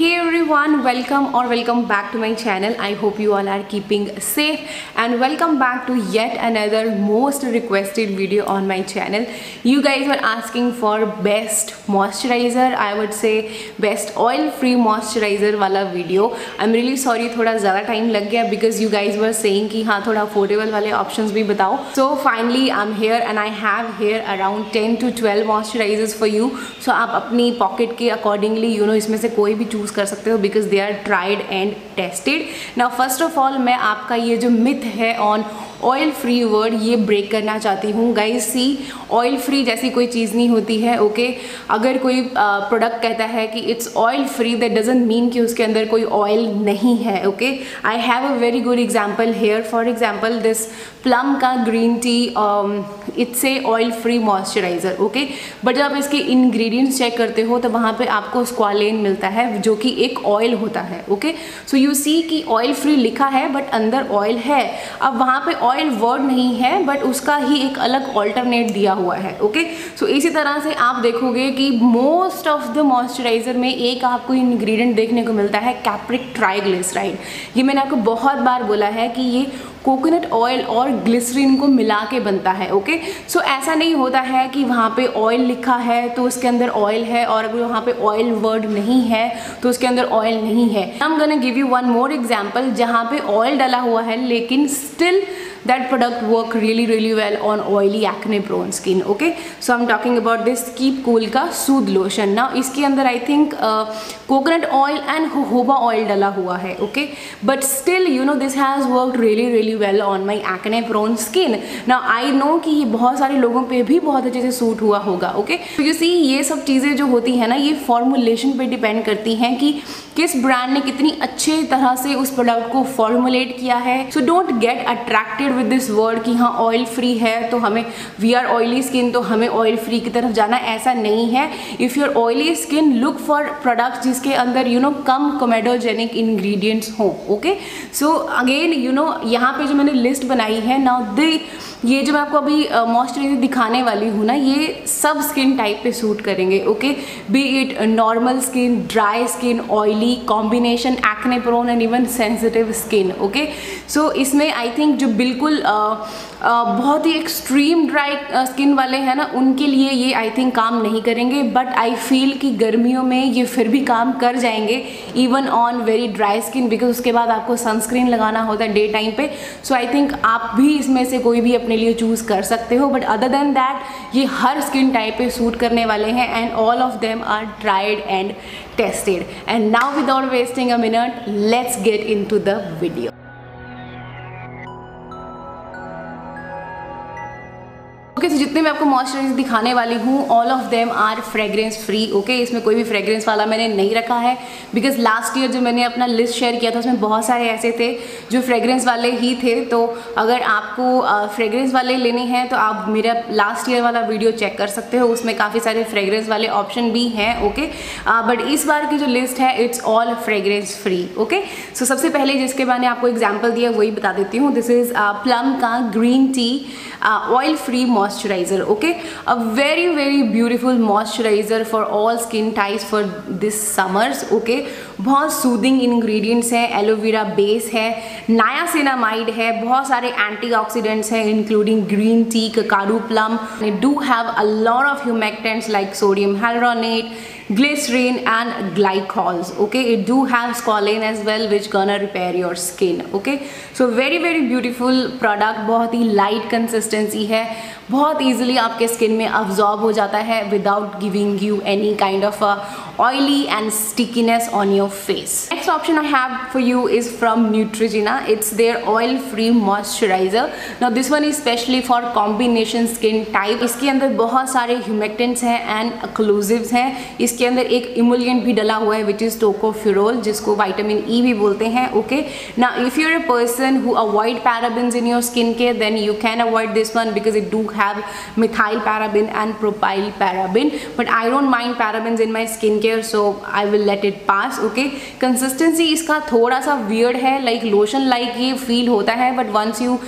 Hey everyone, welcome or welcome back to my channel. I hope you all are keeping safe and welcome back to yet another most requested video on my channel. You guys were asking for best moisturizer, I would say best oil free moisturizer वाला video. I'm really sorry थोड़ा ज़्यादा time लग गया because you guys were saying कि हाँ थोड़ा affordable वाले options भी बताओ. So finally I'm here and I have here around 10 to 12 moisturizers for you. So आप अपनी pocket के accordingly you know इसमें से कोई भी choose यूज़ कर सकते हो because they are tried and tested ना फ़र्स्ट ऑफ़ ऑल मैं आपका ये जो मिथ है ऑन ऑयल फ्री वर्ड ये ब्रेक करना चाहती हूँ. गाइज़ सी ऑयल फ्री जैसी कोई चीज़ नहीं होती है ओके okay? अगर कोई प्रोडक्ट कहता है कि it's oil free that doesn't mean कि उसके अंदर कोई ऑयल नहीं है okay I have a very good example here for example this Plum का green tea it's a oil free moisturizer okay but जब आप इसके इंग्रेडिएंट्स चेक करते हो तो वहाँ पे आपको स्क्वालेन मिलता है, जो कि एक ऑयल होता है ओके सो यू सी कि ऑयल फ्री लिखा है बट अंदर ऑयल है. अब वहाँ पे ऑयल वर्ड नहीं है बट उसका ही एक अलग ऑल्टरनेट दिया हुआ है ओके सो so, इसी तरह से आप देखोगे कि मोस्ट ऑफ़ द मॉइस्चराइज़र में एक आपको इंग्रेडिएंट देखने को मिलता है कैप्रिक ट्राइग्लिसराइड ये मैंने आपको बहुत बार बोला है कि ये कोकोनट ऑयल और ग्लिसरीन को मिला के बनता है ओके सो so, ऐसा नहीं होता है कि वहाँ पे ऑयल लिखा है तो उसके अंदर ऑयल है और अगर वहाँ पे ऑयल वर्ड नहीं है तो उसके अंदर ऑयल नहीं है। I am gonna give you one more example जहाँ पे ऑयल डला हुआ है लेकिन still that product work really really well on oily acne prone skin okay so i'm talking about this keep cool soothe lotion now iske andar i think uh, coconut oil and jojoba oil dala hua hai okay but still you know this has worked really really well on my acne prone skin now i know कि ये बहुत सारे लोगों पे भी बहुत अच्छे से सूट हुआ होगा ओके तो यू सी ये सब चीज़ें जो होती हैं ना ये फॉर्मुलेशन पे डिपेंड करती हैं कि किस ब्रांड ने कितनी अच्छे तरह से उस प्रोडक्ट को फॉर्मुलेट किया है? So don't get attracted with this word कि हाँ ऑयल फ्री है तो हमें वी आर ऑयली स्किन तो हमें ऑयल फ्री की तरफ़ जाना ऐसा नहीं है। If your oily skin look for products जिसके अंदर यू नो कम कोमेडोजेनिक इंग्रेडिएंट्स हों okay so again you know यहाँ पे जो मैंने लिस्ट बनाई है नाउ द ये जो मैं आपको अभी मॉइस्चराइजर दिखाने वाली हूँ ना, ये सब स्किन टाइप पे सूट करेंगे okay be it normal skin dry skin oily combination acne prone and even sensitive skin okay so इसमें आई थिंक जो बिल्कुल बहुत ही एक्सट्रीम ड्राई स्किन वाले हैं ना, उनके लिए ये आई थिंक काम नहीं करेंगे बट आई फील कि गर्मियों में ये फिर भी काम कर जाएँगे even on very dry skin because उसके बाद आपको सनस्क्रीन लगाना होता है डे टाइम पे सो आई थिंक आप भी इसमें से कोई भी अपने लिए चूज़ कर सकते हो बट अदर देन दैट ये हर स्किन टाइप पे सूट करने वाले हैं and all of them are tried and tested and now without wasting a minute let's get into the video okay okay, तो जितने मैं आपको मॉइस्चराइजर दिखाने वाली हूँ all of them are fragrance free okay इसमें कोई भी फ्रेग्रेंस वाला मैंने नहीं रखा है बिकॉज़ लास्ट ईयर जो मैंने अपना लिस्ट शेयर किया था उसमें बहुत सारे ऐसे थे जो फ्रेग्रेंस वाले ही थे। तो अगर आपको फ्रेग्रेंस वाले लेने हैं तो आप मेरा लास्ट ईयर वाला वीडियो चेक कर सकते हो। उसमें काफ़ी सारे फ्रेग्रेंस वाले ऑप्शन भी हैं ओके बट इस बार की जो लिस्ट है it's all fragrance free okay so सबसे पहले जिसके मैंने आपको एग्ज़ाम्पल दिया वही बता देती हूँ। दिस इज़ प्लम का green tea oil free moisturizer okay a very very beautiful moisturizer for all skin types for this summers okay बहुत सूदिंग इन्ग्रीडियंट्स हैं एलोवेरा बेस है नायासिनामाइड है, बहुत सारे एंटी ऑक्सीडेंट्स हैं including green tea kakadu plum do have a lot of humectants like sodium hyaluronate glycerin and glycols okay it do have squalane as well which gonna repair your skin okay so very very beautiful product बहुत ही light consistency है बहुत easily आपके skin में absorb हो जाता है without giving you any kind of a oily and stickiness on your face next option I have for you is from Neutrogena it's their oil free moisturizer now this one is specially for combination skin type इसके अंदर बहुत सारे humectants हैं and occlusives हैं इसके इसके अंदर एक इमोलियंट भी डला हुआ है विच इज़ टोकोफ्यूरोल जिसको वाइटामिन ई e भी बोलते हैं ओके ना if your a person who avoid paraben in your skin care then you can avoid this one because it do have methyl paraben and propyl paraben but I don't mind paraben in my skin care so I will let it pass okay consistency इसका थोड़ा सा weird है like lotion like ये feel होता है but once you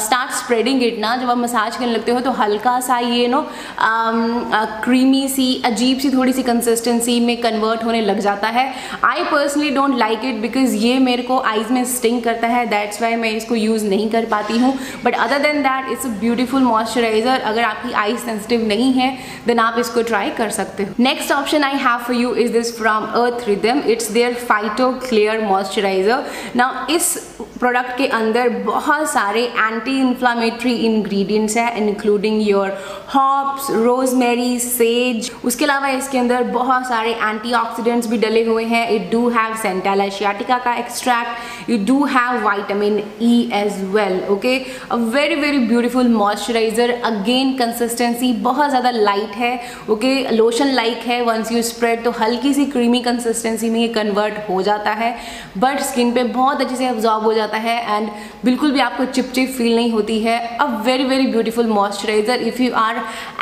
start spreading it ना जब आप मसाज करने लगते हो तो हल्का सा ये नो क्रीमी um, uh, सी अजीब सी थोड़ी सी कंसिस्टेंसी कंसिस्टेंसी में कन्वर्ट होने लग जाता है। I personally don't like it because ये मेरे को आईज में स्टिंग करता है। दैट्स वाई मैं इसको यूज़ नहीं कर पाती हूँ। But other than that it's a beautiful moisturizer अगर आपकी आई सेंसिटिव नहीं है देन आप इसको ट्राई कर सकते हो। Next option I have for you is this from Earth Rhythm it's their phyto clear moisturizer ना इस प्रोडक्ट के अंदर बहुत सारे एंटी इन्फ्लामेटरी इंग्रेडिएंट्स हैं including your hops rosemary sage उसके अलावा इसके अंदर बहुत सारे एंटीऑक्सीडेंट्स भी डले हुए हैं। It do have centella asiatica का extract it do have vitamin E as well okay a very very beautiful moisturizer again consistency बहुत ज़्यादा लाइट है ओके लोशन लाइक है वंस यू स्प्रेड तो हल्की सी क्रीमी कंसिस्टेंसी में ये कन्वर्ट हो जाता है। बट स्किन पे बहुत अच्छे से अब्जॉर्ब हो जाता जाता है एंड बिल्कुल भी आपको चिपचिप फील नहीं होती है। A very very beautiful moisturizer if you are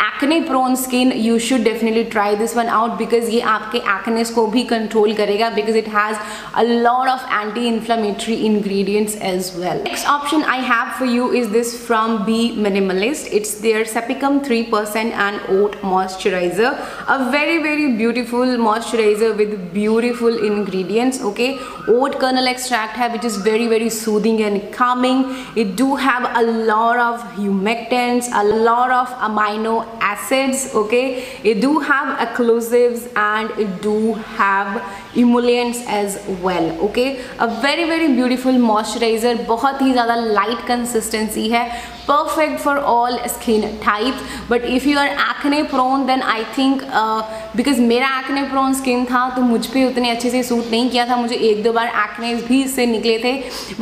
acne prone skin you should definitely try this one out because ये आपके एक्नेस को भी कंट्रोल करेगा because it has a lord of anti inflammatory ingredients as well next option I have for you is this from Be Minimalist it's their Sepicalm three percent and oat moisturizer a very very beautiful moisturizer with beautiful ingredients okay oat kernel extract है which is very very soothing and calming it do have a lot of humectants a lot of amino acids okay it do have occlusives and it do have emollients as well okay a very very beautiful moisturizer बहुत ही ज़्यादा light consistency है perfect for all skin types but if you are acne prone then I think uh, because मेरा acne prone skin था तो मुझ पे उतने अच्छे से सूट नहीं किया था मुझे एक दो बार acne भी इससे निकले थे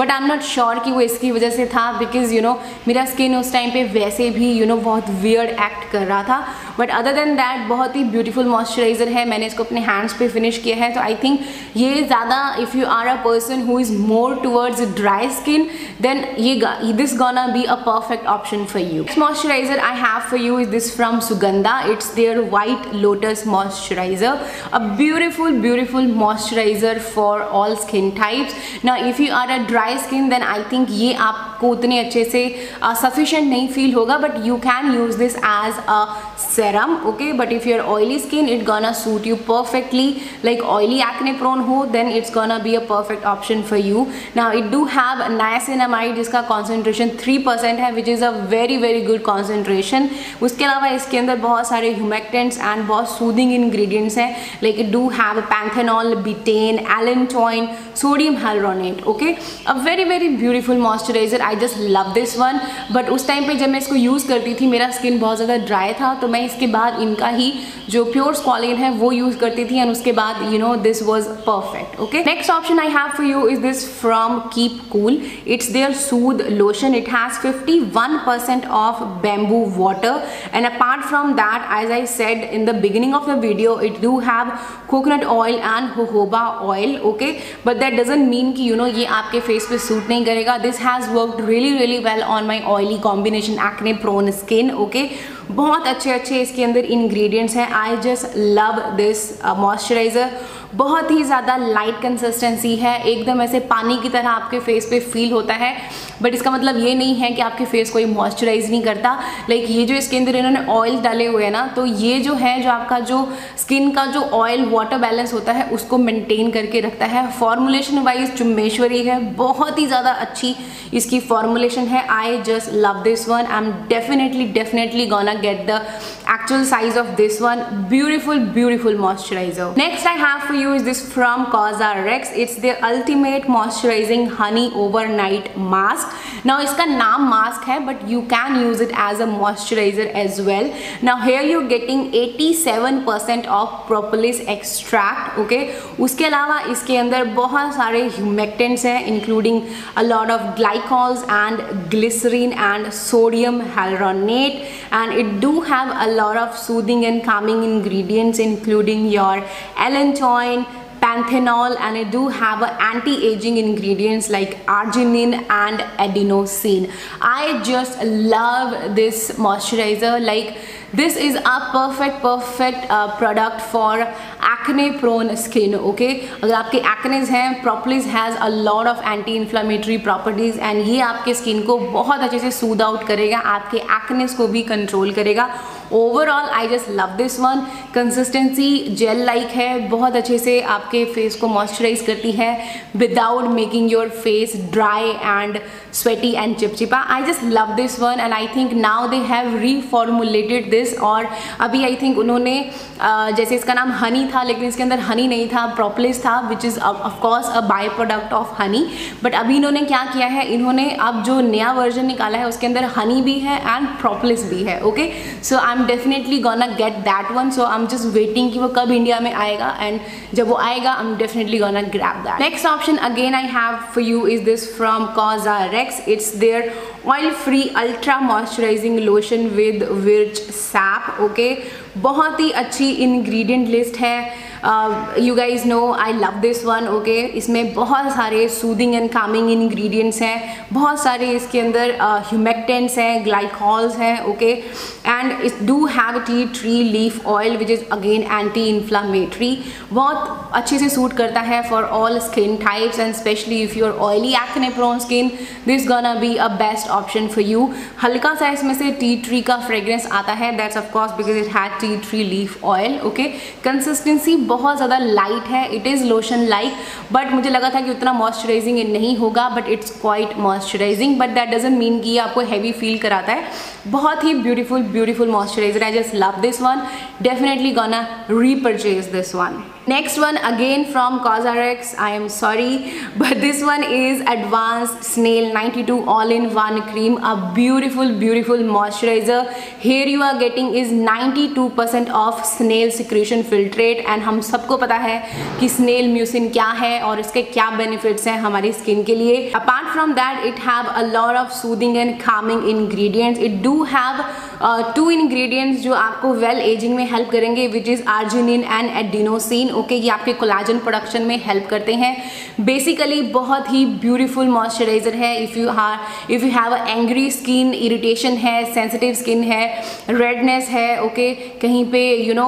but I'm not sure कि वो इसकी वजह से था बिकॉज़ यू नो मेरा स्किन उस टाइम पे वैसे भी यू you नो know, बहुत weird एक्ट कर रहा था। बट अदर देन दैट बहुत ही ब्यूटीफुल मॉइस्चराइजर है। मैंने इसको अपने हैंड्स पे फिनिश किया है। तो आई थिंक ये ज़्यादा if you are a person who is more towards dry skin then ये this gonna be a perfect option for you moisturizer I have for you is this from Suganda it's their white lotus moisturizer a beautiful beautiful moisturizer for all skin types ना if you are a dry skin then I think ये आपको उतने अच्छे से sufficient uh, नहीं feel होगा but you can use this as a serum okay but if your oily skin it gonna suit you perfectly like oily acne prone हो then it's gonna be a perfect option for you now it do have niacinamide जिसका concentration three percent है which is a very very good concentration उसके अलावा इसके अंदर बहुत सारे humectants and बहुत सूदिंग इन्ग्रीडियंट्स हैं like it do have panthenol betaine allantoin sodium hyaluronate okay a very very beautiful moisturizer I just love this one but उस time पर जब मैं इसको यूज़ करती थी मेरा स्किन बहुत ज़्यादा ड्राई था तो तो मैं इसके बाद इनका ही जो प्योर स्कॉलिन है, वो यूज़ करती थी एंड उसके बाद you know this was perfect okay next option I have for you is this from Keep Cool it's their soothe lotion it has fifty one percent of bamboo water and apart from that as I said in the beginning of the video it do have coconut oil and jojoba oil okay but that doesn't mean कि you know ये आपके face पे suit नहीं करेगा. This has worked really really well on my oily combination acne prone skin okay बहुत अच्छे अच्छे इसके अंदर इंग्रेडिएंट्स हैं। I just love this moisturizer बहुत ही ज़्यादा लाइट कंसिस्टेंसी है। एकदम ऐसे पानी की तरह आपके फेस पे फील होता है। बट इसका मतलब ये नहीं है कि आपके फेस कोई मॉइस्चराइज नहीं करता। लाइक ये जो इसके अंदर इन्होंने ऑयल डाले हुए हैं ना तो ये जो है, जो आपका जो स्किन का जो ऑयल वाटर बैलेंस होता है, उसको मेंटेन करके रखता है। फॉर्मुलेशन वाइज चुम्बेश्वरी है, बहुत ही ज़्यादा अच्छी इसकी फॉर्मुलेशन है। I just love this one I am definitely definitely gonna get the actual size of this one beautiful beautiful moisturizer next I have for you is this from COSRX it's the ultimate moisturizing honey overnight mask now इसका नाम mask है but you can use it as a moisturizer as well now here you're getting 87% of propolis extract okay उसके अलावा इसके अंदर बहुत सारे humectants हैं including a lot of glycols and glycerin and sodium hyaluronate and it do have a lot of soothing and calming ingredients including your allantoin panthenol and it do have anti-aging ingredients like arginine and adenosine. I just love this moisturizer like this is a perfect perfect uh, product for acne prone skin okay? अगर आपके acnes हैं propolis has a lot of anti inflammatory properties and ये आपके skin को बहुत अच्छे से soothe out करेगा आपके acnes को भी control करेगा। Overall I just love this one consistency gel like है बहुत अच्छे से आपके फेस को मॉइस्चराइज करती है without making your face dry and sweaty and चिपचिपा I just love this one and I think now they have reformulated this और अभी आई थिंक उन्होंने जैसे इसका नाम हनी था, लेकिन इसके अंदर हनी नहीं था प्रोपलिस था which is of course a by product of honey but अभी इन्होंने क्या किया है, इन्होंने अब जो नया वर्जन निकाला है, उसके अंदर हनी भी है एंड प्रोपलिस भी है okay so I am definitely gonna get that one so I am just waiting कि वो कब इंडिया में आएगा एंड जब वो आएगा I am definitely gonna grab that next option again I have for you is this from COSRX it's their oil free ultra moisturising lotion with birch sap okay बहुत ही अच्छी इंग्रेडिएंट लिस्ट है। You guys know I love this one okay इसमें बहुत सारे soothing and Kameng ingredients हैं। बहुत सारे इसके अंदर ह्यूमेक्टेंट्स uh, हैं ग्लाइकॉल्स हैं ओके एंड इस do have tea tree leaf oil which is again anti inflammatory बहुत अच्छे से सूट करता है for all skin types and specially if your oily acne prone skin this gon be a best option for you हल्का सा इसमें से tea tree का फ्रेग्रेंस आता है। That's of course because it had tea tree leaf oil okay consistency बहुत बहुत ज़्यादा लाइट है it is lotion like but मुझे लगा था कि उतना मॉइस्चराइजिंग नहीं होगा but it's quite moisturising but that doesn't mean कि आपको हैवी फील कराता है। बहुत ही beautiful beautiful moisturiser I just love this one definitely gonna repurchase this one next one again from COSRX I am sorry but this one is advanced snail 92 two all in one cream a beautiful beautiful moisturiser here you are getting is 92% two percent of snail secretion filtrate and हम हम सबको पता है कि snail mucin क्या है और इसके क्या बेनिफिट्स हैं हमारी स्किन के लिए। Apart from that it have a lot of soothing and calming ingredients it do have two ingredients जो आपको वेल well एजिंग में हेल्प करेंगे which is arginine and adenosine okay ये आपके कोलाजन प्रोडक्शन में हेल्प करते हैं। बेसिकली बहुत ही ब्यूटीफुल मॉइस्चराइजर है। If you are if you have angry skin irritation है सेंसिटिव स्किन है रेडनेस है ओके okay? कहीं पे यू नो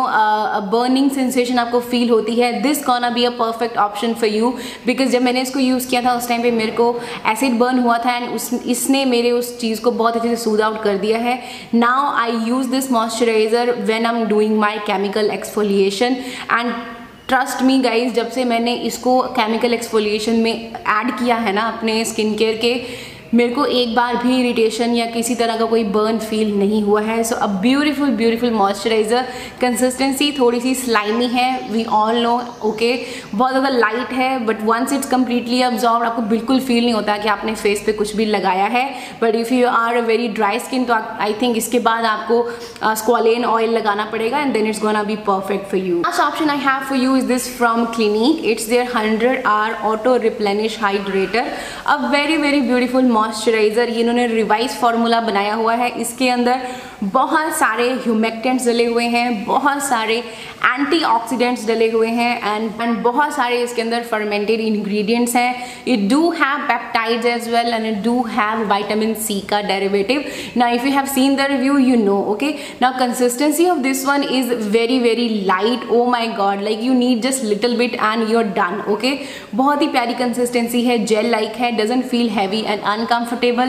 बर्निंग सेंसेशन आपको फील होती है this can be a perfect option for you because जब मैंने इसको यूज़ किया था, उस टाइम पे मेरे को एसिड बर्न हुआ था एंड उस, इसने मेरे उस चीज़ को बहुत अच्छे से सूद आउट कर दिया है. Now I use this moisturiser when I am doing my chemical exfoliation and trust me guys जब से मैंने इसको केमिकल एक्सफोलिएशन में ऐड किया है ना, अपने स्किन केयर के मेरे को एक बार भी इरिटेशन या किसी तरह का कोई बर्न फील नहीं हुआ है। So a beautiful beautiful moisturiser consistency थोड़ी सी स्लाइमी है वी ऑल नो ओके बहुत ज़्यादा लाइट है but once it's completely absorb आपको बिल्कुल फील नहीं होता कि आपने फेस पे कुछ भी लगाया है। But if you are a very dry skin तो आई थिंक इसके बाद आपको स्क्वालेन uh, ऑयल लगाना पड़ेगा and then it's gonna be perfect for you last option I have for you is this from Clinique it's their hundred hour auto replenish hydrator a very very beautiful moisturiser इन्होंने revise formula बनाया हुआ है। इसके अंदर बहुत सारे humectants डले हुए हैं, बहुत सारे एंटीऑक्सीडेंट्स डले हुए हैं एंड एंड बहुत सारे इसके अंदर फर्मेंटेड इंग्रेडिएंट्स हैं। It do have peptides as well and it do have vitamin C का derivative now if you have seen the review you know okay now consistency of this one is very very light oh my God like you need just little bit and you are done okay बहुत ही प्यारी consistency है gel like है doesn't feel heavy and अनकम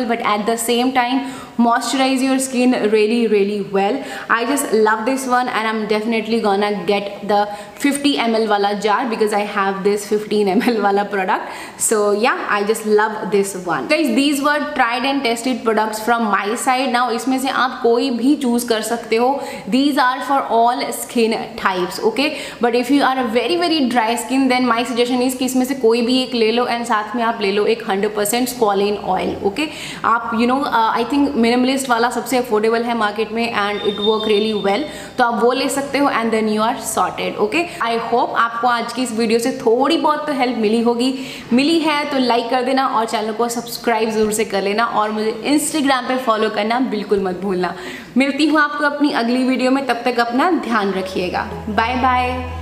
but at the same time moisturize your skin really really well I just love this one and I'm definitely gonna get the 50 ml wala jar because I have this 15 ml wala product so yeah I just love this one guys these were tried and tested products from my side now इसमें से आप कोई भी choose कर सकते हो these are for all skin types okay but if you are a very very dry skin then my suggestion is कि इसमें से कोई भी एक ले लो एंड साथ में आप ले लो एक 100% स्क्वालिन ऑयल ओके आप you know I think Minimalist वाला सबसे अफोर्डेबल है मार्केट में and it work really well तो आप वो ले सकते हो and then you are sorted okay I hope आपको आज की इस वीडियो से थोड़ी बहुत तो हेल्प मिली होगी। मिली है तो लाइक कर देना और चैनल को सब्सक्राइब ज़रूर से कर लेना और मुझे इंस्टाग्राम पर फॉलो करना बिल्कुल मत भूलना। मिलती हूँ आपको अपनी अगली वीडियो में, तब तक अपना ध्यान रखिएगा। Bye bye